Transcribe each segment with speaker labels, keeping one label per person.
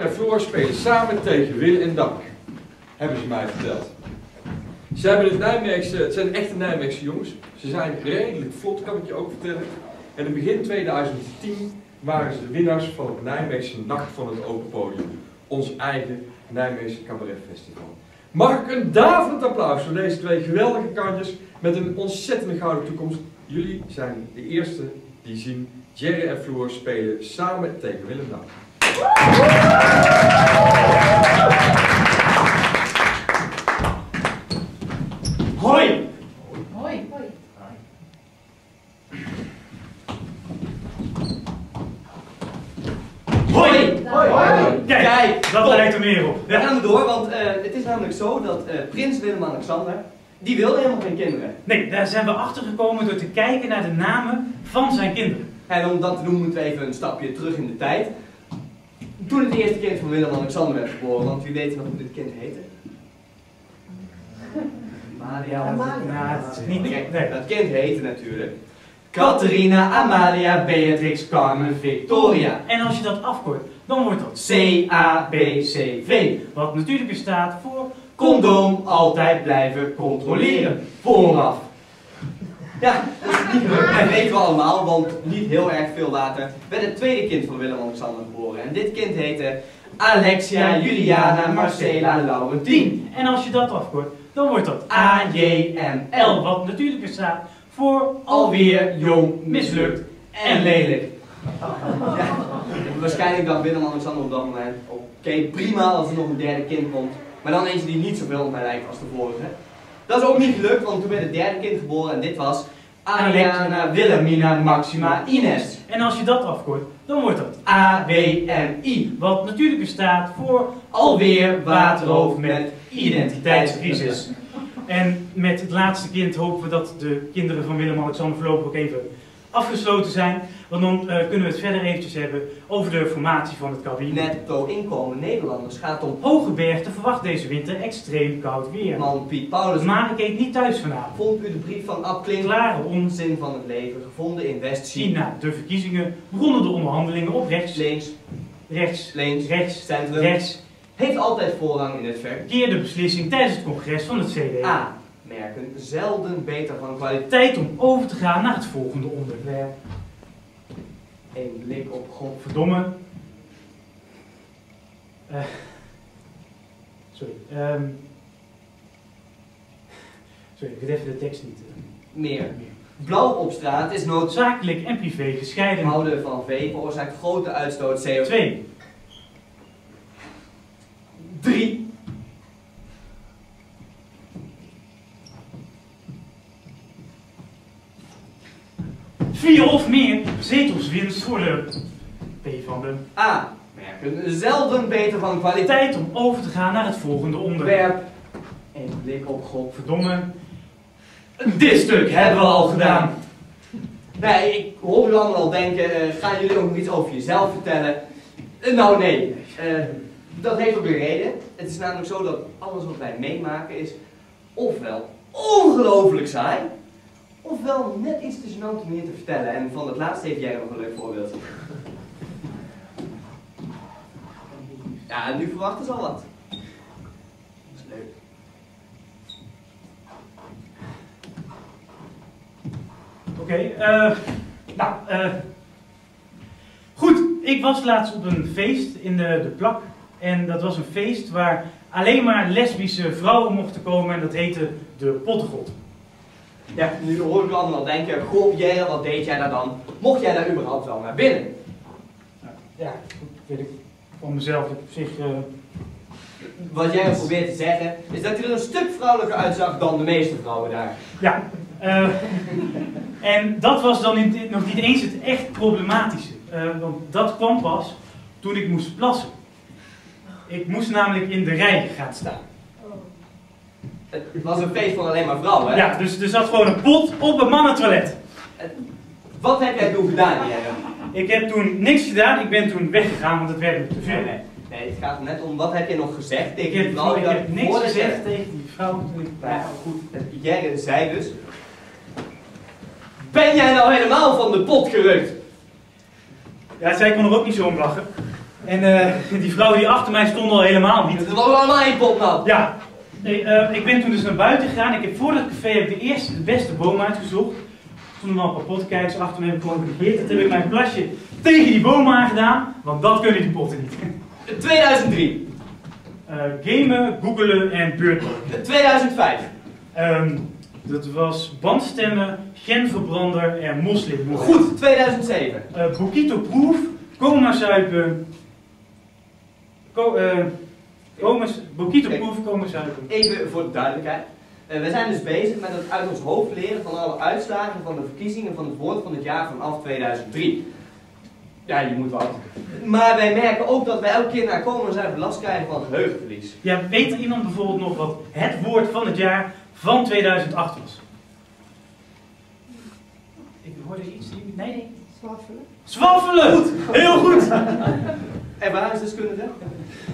Speaker 1: en Floor spelen samen tegen Wil en Dank. Hebben ze mij verteld. Ze hebben het Nijmeegse, het zijn echte Nijmeegse jongens. Ze zijn redelijk vlot, kan ik je ook vertellen. En in begin 2010 waren ze de winnaars van het Nijmeegse Nacht van het Open Podium. Ons eigen Nijmeegse Cabaret Festival. Mag ik een daverend applaus voor deze twee geweldige kantjes met een ontzettende gouden toekomst. Jullie zijn de eerste die zien Jerry en Floor spelen samen tegen Willem Dank.
Speaker 2: Hoi!
Speaker 3: Hoi. Hoi.
Speaker 2: Hoi!
Speaker 3: Hoi.
Speaker 2: Kijk,
Speaker 4: Kijk,
Speaker 2: dat lijkt er meer op.
Speaker 4: We gaan er door, want eh, het is namelijk zo dat eh, prins Willem-Alexander, die wilde helemaal geen kinderen.
Speaker 2: Nee, daar zijn we achter gekomen door te kijken naar de namen van zijn kinderen.
Speaker 4: En om dat te doen moeten we even een stapje terug in de tijd. Toen het eerste kind van Willem-Alexander werd geboren, want wie weet nog hoe dit kind heette? Maria.
Speaker 3: Amalia.
Speaker 2: Het is niet... Nee.
Speaker 4: dat kind heette natuurlijk Catharina Amalia Beatrix Carmen Victoria.
Speaker 2: En als je dat afkort, dan wordt dat
Speaker 4: C-A-B-C-V.
Speaker 2: Wat natuurlijk weer staat voor...
Speaker 4: Condoom altijd blijven controleren. Vooraf. Ja, dat is niet gelukt. En weten we allemaal, want niet heel erg veel later werd het tweede kind van Willem-Alexander geboren. En dit kind heette Alexia Juliana Marcela Laurentien.
Speaker 2: En als je dat afkort, dan wordt dat L.
Speaker 4: A-J-M-L.
Speaker 2: Wat natuurlijk weer staat voor...
Speaker 4: Alweer jong, mislukt en lelijk. Ja, waarschijnlijk dacht Willem-Alexander op dat moment, oké prima als er nog een derde kind komt. Maar dan eentje die niet zoveel op mij lijkt als de vorige. Dat is ook niet gelukt, want toen werd het derde kind geboren en dit was Ariana Wilhelmina Maxima Ines.
Speaker 2: En als je dat afkort, dan wordt dat
Speaker 4: A-W-M-I.
Speaker 2: Wat natuurlijk weer staat voor...
Speaker 4: Alweer waterhoofd met identiteitscrisis.
Speaker 2: En met het laatste kind hopen we dat de kinderen van Willem-Alexander voorlopig ook even afgesloten zijn. Want dan eh, kunnen we het verder eventjes hebben over de formatie van het kabinet.
Speaker 4: Netto inkomen Nederlanders gaat om
Speaker 2: Hogebergte verwacht deze winter extreem koud weer.
Speaker 4: man Piet Paulus.
Speaker 2: Maar ik eet niet thuis vanavond.
Speaker 4: Vond u de brief van Ab Klink?
Speaker 2: Klare onzin.
Speaker 4: Van het leven, gevonden in West-China.
Speaker 2: China, de verkiezingen, begonnen de onderhandelingen op rechts,
Speaker 4: Links,
Speaker 2: rechts,
Speaker 4: links,
Speaker 2: rechts,
Speaker 4: centrum.
Speaker 2: rechts.
Speaker 4: Heeft altijd voorrang in het
Speaker 2: Verkeerde beslissing tijdens het congres van het CDA.
Speaker 4: A. Merken zelden beter van kwaliteit.
Speaker 2: Om over te gaan naar het volgende onderwerp.
Speaker 4: Een blik op God.
Speaker 2: Verdomme. Eh, sorry. ehm sorry, ik weet even de tekst niet. eh,
Speaker 4: Meer.
Speaker 2: meer.
Speaker 4: Blauw op straat is nood.
Speaker 2: Noodzakelijk en privé gescheiden.
Speaker 4: Houden van vee veroorzaakt grote uitstoot CO2.
Speaker 2: 2.
Speaker 4: 3.
Speaker 2: Vier of meer zetels winst voor de P van de
Speaker 4: A. Merken zelden beter van kwaliteit.
Speaker 2: om over te gaan naar het volgende onderwerp.
Speaker 4: Werp. Een blik op God.
Speaker 2: Verdomme.
Speaker 4: Dit stuk hebben we al gedaan. Nee, ik hoor u allemaal al denken, eh, gaan jullie ook nog iets over jezelf vertellen? Eh, nou nee, Eh, dat heeft ook een reden. Het is namelijk zo dat alles wat wij meemaken is ofwel ongelooflijk saai, ofwel net iets te gênant om hier te vertellen. En van dat laatste heeft jij nog een leuk voorbeeld. Ja, nu verwachten ze al wat. Dat is leuk.
Speaker 2: Oké, eh, nou, eh, goed. Ik was laatst op een feest in de, de plak. En dat was een feest waar alleen maar lesbische vrouwen mochten komen. En dat heette de Pottegod.
Speaker 4: Ja, nu hoor ik allemaal denken, goh jij, wat deed jij daar dan? Mocht jij daar überhaupt wel naar binnen?
Speaker 2: Ja, weet ik van mezelf dat op zich... eh,
Speaker 4: Wat jij probeert te zeggen, is dat hij er een stuk vrouwelijker uitzag dan de meeste vrouwen daar.
Speaker 2: ja, eh, en dat was dan in- nog niet eens het echt problematische. Eh, want dat kwam pas toen ik moest plassen. Ik moest namelijk in de rij gaan staan.
Speaker 4: Het was een feest van alleen maar vrouwen, hè?
Speaker 2: Ja, dus er zat gewoon een pot op een mannentoilet.
Speaker 4: Wat heb jij toen gedaan?
Speaker 2: Ik heb toen niks gedaan, ik ben toen weggegaan, want het werd me te veel.
Speaker 4: nee, nee, het gaat net om wat heb je nog gezegd tegen
Speaker 2: Ik
Speaker 4: die
Speaker 2: heb,
Speaker 4: vrouw
Speaker 2: ik heb niks gezegd tegen die vrouw.
Speaker 4: Nou ja, goed, jij zei dus... Ben jij nou helemaal van de pot gerukt?
Speaker 2: Ja, zij kon er ook niet zo om lachen. En eh, die vrouw die achter mij stond al helemaal niet.
Speaker 4: Het was allemaal één pot nat.
Speaker 2: Ja, nee, eh, ik ben toen dus naar buiten gegaan. Ik heb voor het café heb ik de eerste, de beste boom uitgezocht. Toen nog een paar potkijkers achter me hebben gewoon genegeerd. Dat heb ik mijn plasje tegen die boom aangedaan, want dat kunnen die potten niet.
Speaker 4: 2003.
Speaker 2: Eh, gamen, googelen en beurtlopen.
Speaker 4: 2005.
Speaker 2: Ehm, dat was bandstemmen, genverbrander en moslim.
Speaker 4: Goed, 2007.
Speaker 2: Uh, Bokito proef, coma zuipen. Co coma, Bokito proef, coma zuipen.
Speaker 4: Even voor de duidelijkheid. Eh, we zijn dus bezig met het uit ons hoofd leren van alle uitslagen van de verkiezingen van het woord van het jaar vanaf 2003. Ja, je moet wat. Maar wij merken ook dat wij elke keer naar komen zuipen last krijgen van geheugenverlies.
Speaker 2: Ja, weet er iemand bijvoorbeeld nog wat het woord van het jaar van 2008 was? Ik hoorde iets. Nee, nee.
Speaker 3: Zwaffelen.
Speaker 2: Zwaffelen! Goed, heel goed!
Speaker 4: Ervaringsdeskundige.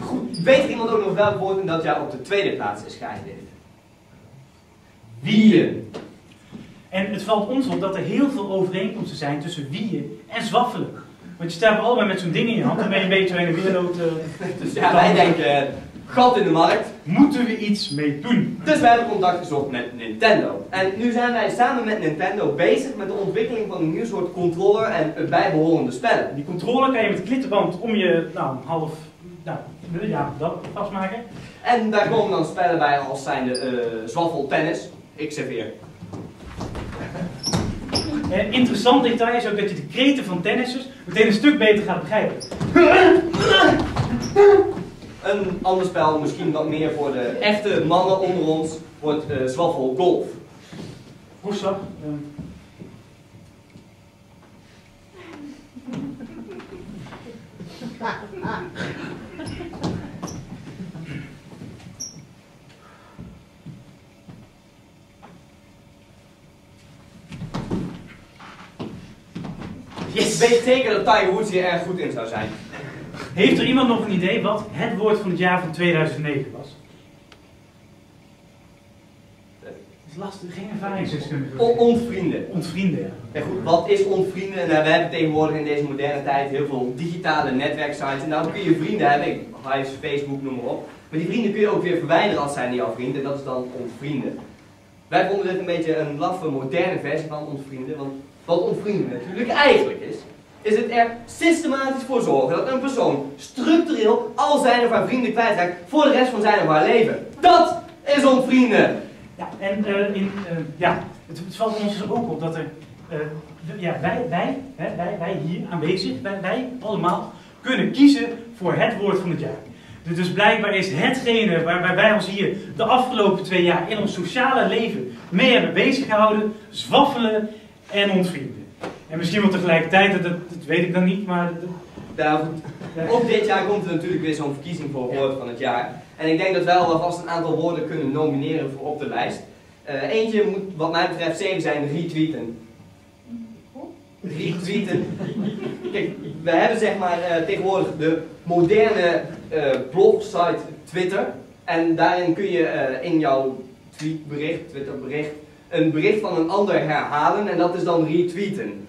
Speaker 4: Goed. Weet iemand ook nog welk woord dat jaar op de tweede plaats is geëindigd? Wieën.
Speaker 2: En het valt ons op dat er heel veel overeenkomsten zijn tussen wieën en zwaffelen. Want je staat allebei met zo'n ding in je hand en ben je een beetje heen en weer loopt. eh,
Speaker 4: Dus ja, wij denken, eh, gat in de markt.
Speaker 2: Moeten we iets mee doen?
Speaker 4: Dus wij hebben contact gezocht met Nintendo. En nu zijn wij samen met Nintendo bezig met de ontwikkeling van een nieuw soort controller en eh, bijbehorende spellen.
Speaker 2: Die controle kan je met de klittenband om je, nou, half, nou, ja, dat vastmaken.
Speaker 4: En daar komen dan spellen bij als zijn de eh zwaffel tennis. Ik serveer.
Speaker 2: Eh, interessant detail is ook dat je de kreten van tennissers meteen een stuk beter gaat begrijpen.
Speaker 4: Een ander spel, misschien wat meer voor de echte mannen onder ons, wordt eh zwaffel golf.
Speaker 2: Ehm,
Speaker 4: Ik weet zeker dat Tiger Woods hier erg goed in zou zijn.
Speaker 2: Heeft er iemand nog een idee wat het woord van het jaar van 2009 was? Is lastig, geen ervaringsdeskundige.
Speaker 4: On ontvrienden.
Speaker 2: Ontvrienden, ja.
Speaker 4: Ja, goed, wat is ontvrienden? Nou, we hebben tegenwoordig in deze moderne tijd heel veel digitale netwerksites. En nou kun je vrienden hebben, ik- Hives, Facebook, noem maar op. Maar die vrienden kun je ook weer verwijderen als zijn jouw vrienden. En dat is dan ontvrienden. Wij vonden dit een beetje een laffe, moderne versie van ontvrienden. Want wat ontvrienden natuurlijk eigenlijk is, is het er systematisch voor zorgen dat een persoon structureel al zijn of haar vrienden kwijtraakt voor de rest van zijn of haar leven. Dat is ontvrienden!
Speaker 2: Ja, en eh, in, eh, ja, het, het valt ons dus ook op dat er, eh, ja, wij, wij, hè, wij, wij hier aanwezig, wij, wij allemaal, kunnen kiezen voor het woord van het jaar. Dus- Dus blijkbaar is hetgene waarbij wij ons hier de afgelopen twee jaar in ons sociale leven mee hebben bezig gehouden, zwaffelen en ontvrienden. En misschien wel tegelijkertijd, dat, dat, weet ik dan niet, maar
Speaker 4: goed, ook dit jaar komt er natuurlijk weer zo'n verkiezing voor woord van het jaar. En ik denk dat wij al vast een aantal woorden kunnen nomineren voor op de lijst. Eh, eentje moet wat mij betreft zeker zijn retweeten. Retweeten. Kijk, we hebben zeg maar eh, tegenwoordig de moderne eh blogsite Twitter. En daarin kun je in jouw tweetbericht, Twitterbericht, een bericht van een ander herhalen en dat is dan retweeten.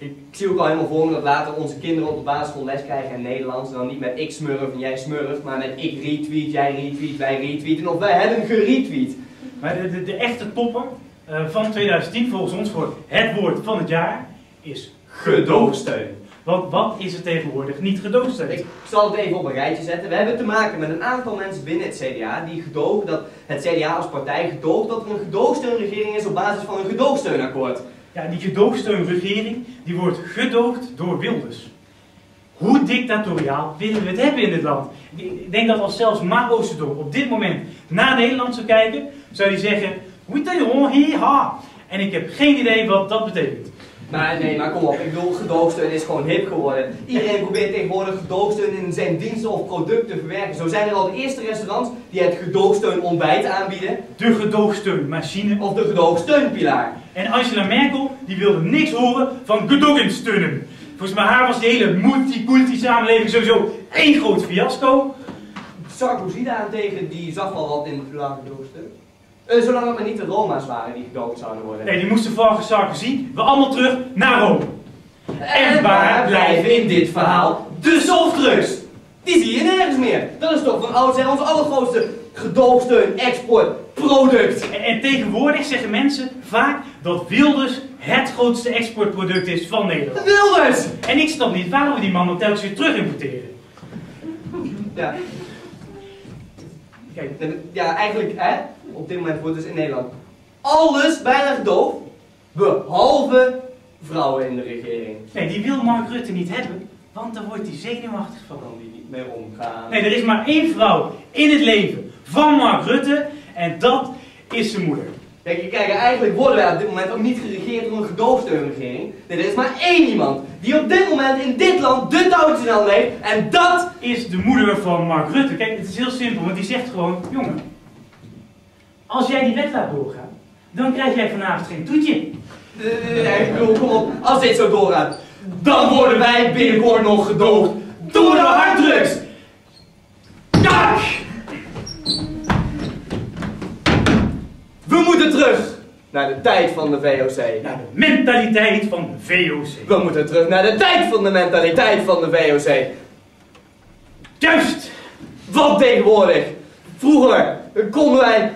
Speaker 4: Ik zie ook al helemaal voor me dat later onze kinderen op de basisschool les krijgen in Nederlands. En dan niet met ik smurf en jij smurft, maar met ik retweet, jij retweet, wij retweeten. Of wij hebben geretweet.
Speaker 2: Maar de, de, de echte topper eh, van 2010 volgens ons voor het woord van het jaar is gedoogsteun. Want wat is er tegenwoordig niet gedoogsteun?
Speaker 4: Ik zal het even op een rijtje zetten. We hebben te maken met een aantal mensen binnen het CDA die gedogen dat het CDA als partij gedoogt dat er een gedoogsteunregering is op basis van een gedoogsteunakkoord.
Speaker 2: Ja, die gedoogsteunregering die wordt gedoogd door Wilders. Hoe dictatoriaal willen we het hebben in dit land? Ik denk dat als zelfs Mao Zedong op dit moment naar Nederland zou kijken, zou hij zeggen, "Witayon, hi, ha. En ik heb geen idee wat dat betekent.
Speaker 4: Maar nee, maar kom op. Ik bedoel, gedoogsteun is gewoon hip geworden. Iedereen probeert tegenwoordig gedoogsteun in zijn diensten of producten te verwerken. Zo zijn er al de eerste restaurants die het gedoogsteun ontbijt aanbieden.
Speaker 2: De gedoogsteunmachine.
Speaker 4: Of de gedoogsteunpilaar.
Speaker 2: En Angela Merkel, die wilde niks horen van gedoogsteun. Volgens mij haar was die hele multiculti samenleving sowieso één groot fiasco.
Speaker 4: Sarkozy daarentegen, die zag wel wat in het pilaar gedoogsteun. Eh, zolang het maar niet de Roma's waren die gedoogd zouden worden.
Speaker 2: Nee, die moesten volgens Sarkozy we allemaal terug naar Rome.
Speaker 4: En waar blijven in dit verhaal de softdrugs? Die zie je nergens meer. Dat is toch van oudsher ons allergrootste gedoogsteun, export, product.
Speaker 2: En, en tegenwoordig zeggen mensen vaak dat Wilders het grootste exportproduct is van Nederland.
Speaker 4: Wilders!
Speaker 2: En ik snap niet waarom we die man dan telkens weer terug importeren.
Speaker 4: Ja,
Speaker 2: Kijk,
Speaker 4: ja, eigenlijk, hè, op dit moment wordt dus in Nederland alles bijna gedoogd, behalve vrouwen in de regering.
Speaker 2: nee, die wil Mark Rutte niet hebben, want dan wordt hij zenuwachtig van.
Speaker 4: Kan die niet mee omgaan.
Speaker 2: Nee, er is maar één vrouw in het leven van Mark Rutte en dat is zijn moeder.
Speaker 4: Kijk, kijk, eigenlijk worden wij op dit moment ook niet geregeerd door een gedoogsteunregering. Nee, er is maar één iemand die op dit moment in dit land de touwtjes handen heeft. En dat...
Speaker 2: Is de moeder van Mark Rutte. Kijk, het is heel simpel, want die zegt gewoon: jongen, als jij die wet laat doorgaan, dan krijg jij vanavond geen toetje.
Speaker 4: eh, Nee, ik bedoel, kom op. Als dit zo doorgaat, dan worden wij binnenkort nog gedoogd door de naar de tijd van de VOC.
Speaker 2: Naar de mentaliteit van de VOC.
Speaker 4: We moeten terug naar de tijd van de mentaliteit van de VOC.
Speaker 2: Juist!
Speaker 4: Van tegenwoordig. Vroeger konden wij,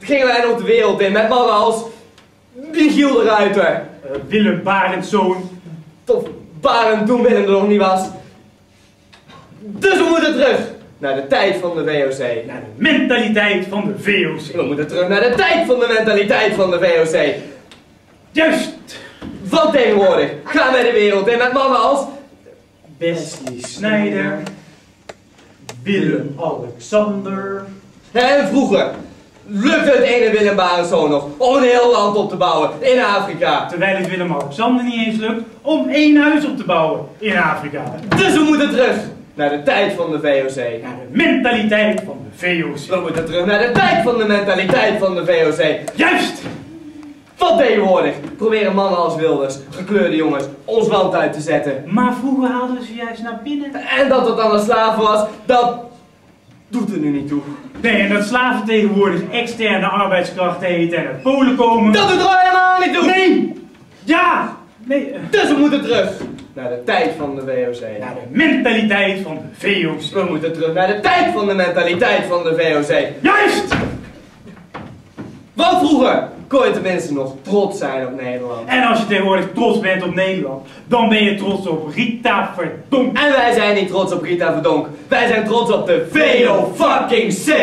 Speaker 4: gingen wij nog de wereld in met mannen als Michiel de Ruiter.
Speaker 2: Eh, Willem Barendszoon.
Speaker 4: Of Barend toen Willem er nog niet was. Dus we moeten terug naar de tijd van de VOC.
Speaker 2: Naar de mentaliteit van de VOC.
Speaker 4: We moeten terug naar de tijd van de mentaliteit van de VOC.
Speaker 2: Juist!
Speaker 4: Van tegenwoordig gaan wij de wereld in met mannen als
Speaker 2: Wesley Snijder. Willem-Alexander.
Speaker 4: En vroeger lukte het ene Willem Barenszoon nog om een heel land op te bouwen in Afrika.
Speaker 2: Terwijl het Willem-Alexander niet eens lukt om één huis op te bouwen in Afrika.
Speaker 4: Dus we moeten terug naar de tijd van de VOC.
Speaker 2: Naar de mentaliteit van de VOC.
Speaker 4: We moeten terug naar de tijd van de mentaliteit van de VOC.
Speaker 2: Juist!
Speaker 4: Van tegenwoordig proberen mannen als Wilders, gekleurde jongens, ons land uit te zetten.
Speaker 2: Maar vroeger haalden we ze juist naar binnen.
Speaker 4: En dat het dan een slaven was, dat doet er nu niet toe.
Speaker 2: Nee, en dat slaven tegenwoordig externe arbeidskrachten heten en uit Polen komen.
Speaker 4: Dat doet er helemaal niet toe!
Speaker 2: Nee! Ja! Nee, eh,
Speaker 4: Dus we moeten terug naar de tijd van de VOC.
Speaker 2: naar de mentaliteit van de VOC.
Speaker 4: We moeten terug naar de tijd van de mentaliteit van de VOC.
Speaker 2: Juist!
Speaker 4: Want vroeger kon je tenminste nog trots zijn op Nederland.
Speaker 2: En als je tegenwoordig trots bent op Nederland, dan ben je trots op Rita Verdonk.
Speaker 4: En wij zijn niet trots op Rita Verdonk. Wij zijn trots op de VO fucking C.